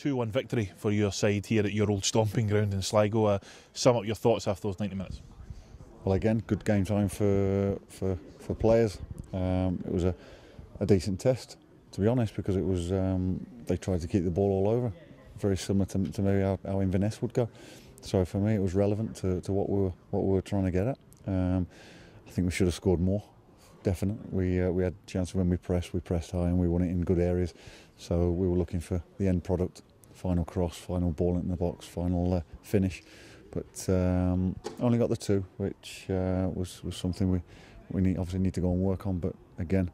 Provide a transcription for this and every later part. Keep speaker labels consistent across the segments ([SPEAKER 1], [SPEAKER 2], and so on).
[SPEAKER 1] 2 1 victory for your side here at your old stomping ground in Sligo. Uh, sum up your thoughts after those 90 minutes.
[SPEAKER 2] Well, again, good game time for for, for players. Um, it was a, a decent test, to be honest, because it was um, they tried to keep the ball all over, very similar to, to maybe how, how Inverness would go. So for me, it was relevant to, to what we were what we were trying to get at. Um, I think we should have scored more. Definitely, we uh, we had chances when we pressed, we pressed high, and we won it in good areas. So we were looking for the end product, final cross, final ball in the box, final uh, finish. But um, only got the two, which uh, was was something we we need, obviously need to go and work on. But again,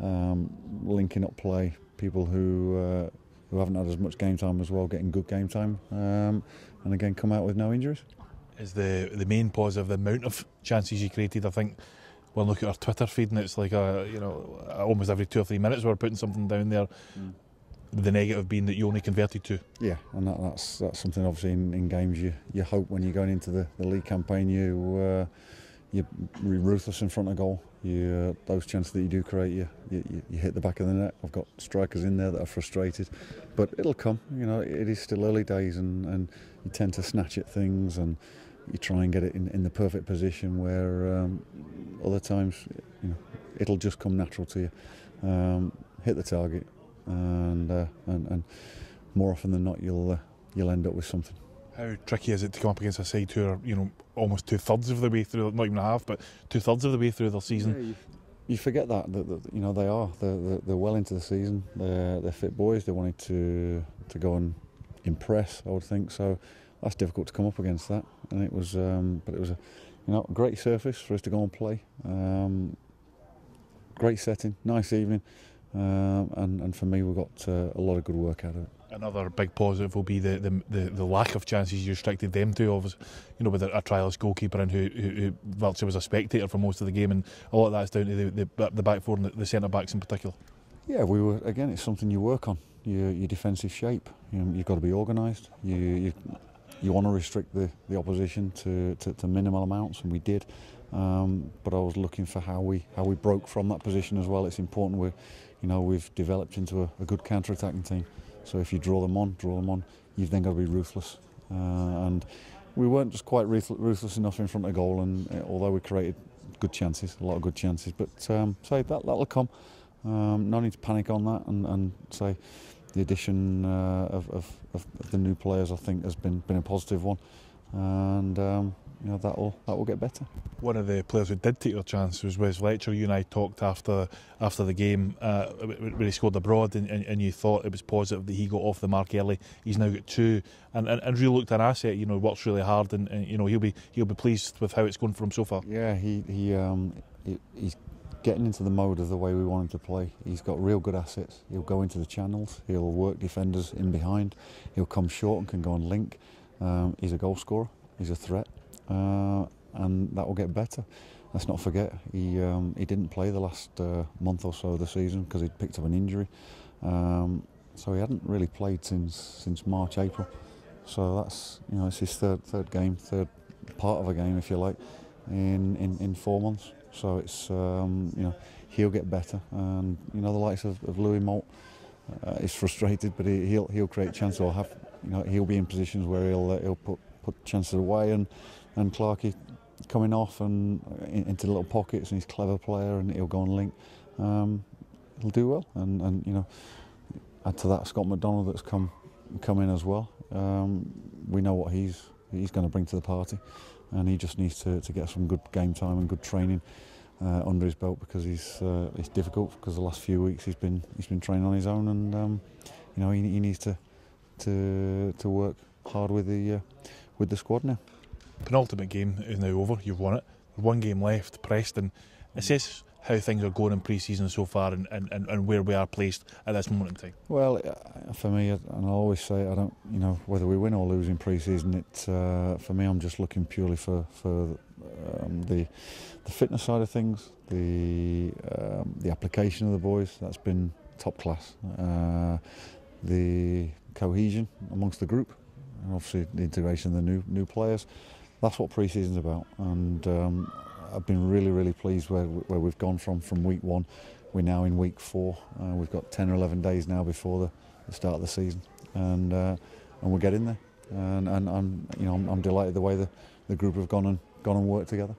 [SPEAKER 2] um, linking up play, people who uh, who haven't had as much game time as well, getting good game time, um, and again come out with no injuries.
[SPEAKER 1] Is the the main positive the amount of chances you created? I think when look at our Twitter feed and it's like a you know almost every two or three minutes we're putting something down there. Mm. The negative being that you only converted two.
[SPEAKER 2] Yeah, and that, that's that's something obviously in, in, games you you hope when you're going into the, the league campaign you. Uh, you're ruthless in front of goal. You, uh, those chances that you do create, you, you, you hit the back of the net. I've got strikers in there that are frustrated, but it'll come. You know, it is still early days, and, and you tend to snatch at things, and you try and get it in, in the perfect position. Where um, other times, you know, it'll just come natural to you. Um, hit the target, and, uh, and and more often than not, you'll uh, you'll end up with something.
[SPEAKER 1] How tricky is it to come up against a side who are, you know, almost two thirds of the way through, not even a half, but two thirds of the way through their season? Yeah,
[SPEAKER 2] you, you, forget that, that, that, you know, they are. They're, they're, they're, well into the season. They're, they're fit boys. They wanted to, to go and impress, I would think. So that's difficult to come up against that. And it was, um, but it was a, you know, great surface for us to go and play. Um, great setting, nice evening. um, and, and for me we got uh, a lot of good work out of it.
[SPEAKER 1] Another big positive will be the, the, the, the lack of chances you restricted them to. Obviously, you know, with a, a trialist goalkeeper and who, who, who virtually was a spectator for most of the game, and a lot of that's down to the, the, the back four and the, the centre backs in particular.
[SPEAKER 2] Yeah, we were again. It's something you work on your, your defensive shape. You know, you've got to be organised. You, you you want to restrict the, the opposition to, to, to minimal amounts, and we did. Um, but I was looking for how we how we broke from that position as well. It's important we're you know, we've developed into a, a good counter-attacking team. So if you draw them on, draw them on, you've then got to be ruthless. Uh, and we weren't just quite ruthless enough in front of goal, and uh, although we created good chances, a lot of good chances, but um, say that that'll come. Um, no need to panic on that, and, and say the addition uh, of, of, of, the new players, I think, has been been a positive one, and um, you know that'll that will get better.
[SPEAKER 1] One of the players who did take their chance was Wes Fletcher. You and I talked after after the game uh, when he scored abroad, and, and, and, you thought it was positive that he got off the mark early. He's now got two, and and, and really looked an asset. You know, works really hard, and, and, you know he'll be he'll be pleased with how it's going for him so far.
[SPEAKER 2] Yeah, he he um he, he's getting into the mode of the way we want him to play. He's got real good assets. He'll go into the channels. He'll work defenders in behind. He'll come short and can go and link. Um, he's a goal scorer. He's a threat uh, and that will get better. Let's not forget he um, he didn't play the last uh, month or so of the season because he'd picked up an injury, um, so he hadn't really played since since March April. So that's you know it's his third third game, third part of a game if you like, in in, in four months. So it's um, you know he'll get better, and you know the likes of, of Louis Moult uh, is frustrated, but he, will he'll create chances or have you know he'll be in positions where he'll uh, he'll put put chances away and and Clarkey coming off and into little pockets, and he's a clever player, and he'll go and link. Um, he'll do well, and, and you know, add to that Scott McDonald that's come come in as well. Um, we know what he's he's going to bring to the party, and he just needs to, to get some good game time and good training uh, under his belt because he's uh, it's difficult because the last few weeks he's been he's been training on his own, and um, you know he, he needs to to to work hard with the uh, with the squad now
[SPEAKER 1] penultimate game is now over. You've won it. One game left. Preston. Assess how things are going in pre-season so far and, and, and where we are placed at this moment in time.
[SPEAKER 2] Well, uh, for me, and I always say I don't, you know, whether we win or lose in pre-season. It uh, for me, I'm just looking purely for for um, the the fitness side of things, the um, the application of the boys. That's been top class. Uh, the cohesion amongst the group, and obviously the integration of the new new players that's what pre-season's about. And um, I've been really, really pleased where, where we've gone from from week one. We're now in week four. Uh, we've got 10 or 11 days now before the, the start of the season, and uh, and we're getting there. And, and I'm, you know, I'm, I'm delighted the way the, the group have gone and gone and worked together.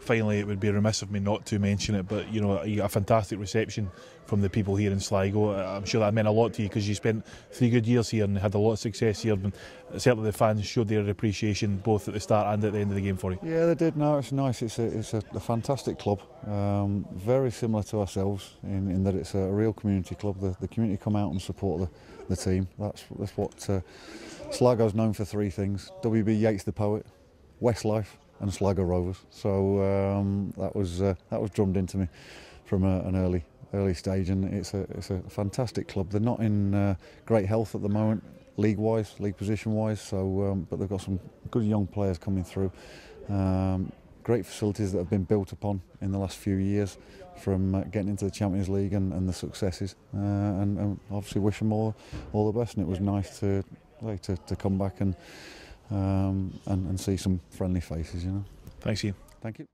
[SPEAKER 1] Finally, it would be remiss of me not to mention it, but you know, a fantastic reception from the people here in Sligo. I'm sure that meant a lot to you because you spent three good years here and had a lot of success here. And certainly, the fans showed their appreciation both at the start and at the end of the game for you.
[SPEAKER 2] Yeah, they did. No, it's nice. It's a it's a, a fantastic club, um, very similar to ourselves in, in that it's a real community club. The, the community come out and support the, the team. That's that's what uh, Sligo's known for. Three things: WB Yeats, the poet, Westlife and Sligo Rovers. So um, that was uh, that was drummed into me from a, an early early stage, and it's a it's a fantastic club. They're not in uh, great health at the moment, league wise, league position wise. So, um, but they've got some good young players coming through. Um, great facilities that have been built upon in the last few years from uh, getting into the Champions League and, and the successes uh, and, and, obviously wish them all, all the best and it was nice to, like, to, to come back and um, and, and see some friendly faces, you know.
[SPEAKER 1] Thanks, you.
[SPEAKER 2] Thank you.